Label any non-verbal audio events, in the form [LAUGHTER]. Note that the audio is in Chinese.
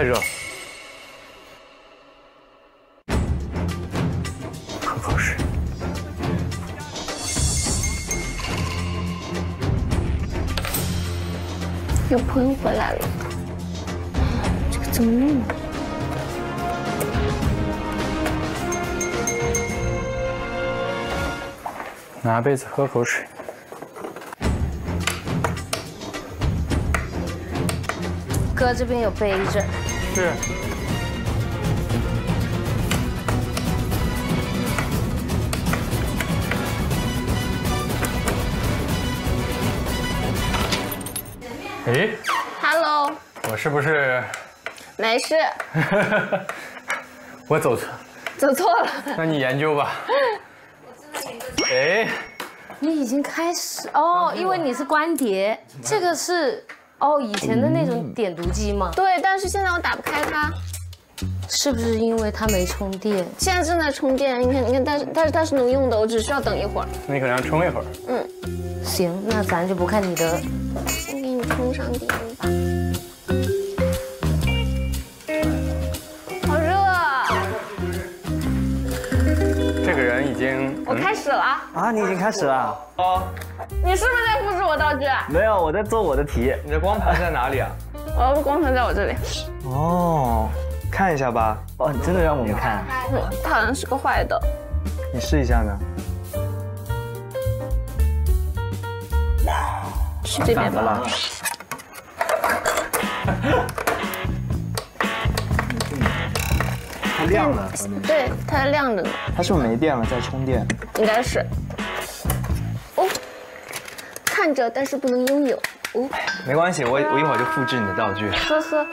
太热了。喝口水。有朋友回来了，这个怎么弄？拿杯子喝口水。哥这边有杯子，是。哎，Hello，我是不是？没事。[LAUGHS] 我走错，走错了。那你研究吧。[LAUGHS] 哎，你已经开始哦，因为你是关碟，这个是哦以前的那种点读机吗？对，但是现在我打不开它，是不是因为它没充电？现在正在充电，你看，你看，但是但是它是能用的，我只需要等一会儿。那你可能要充一会儿。嗯，行，那咱就不看你的，先给你充上电吧。经，我开始了。啊，你已经开始了？哦，你是不是在复制我道具？没有，我在做我的题。你的光盘在哪里啊？我 [LAUGHS] 的光盘在我这里。哦，看一下吧。哦，你真的让我们看？它好像是个坏的。你试一下呢？是这边吧？[LAUGHS] 亮了。对，它还亮着呢。它是不是没电了，在充电？应该是。哦，看着但是不能拥有。哦，没关系，我我一会儿就复制你的道具。呵呵。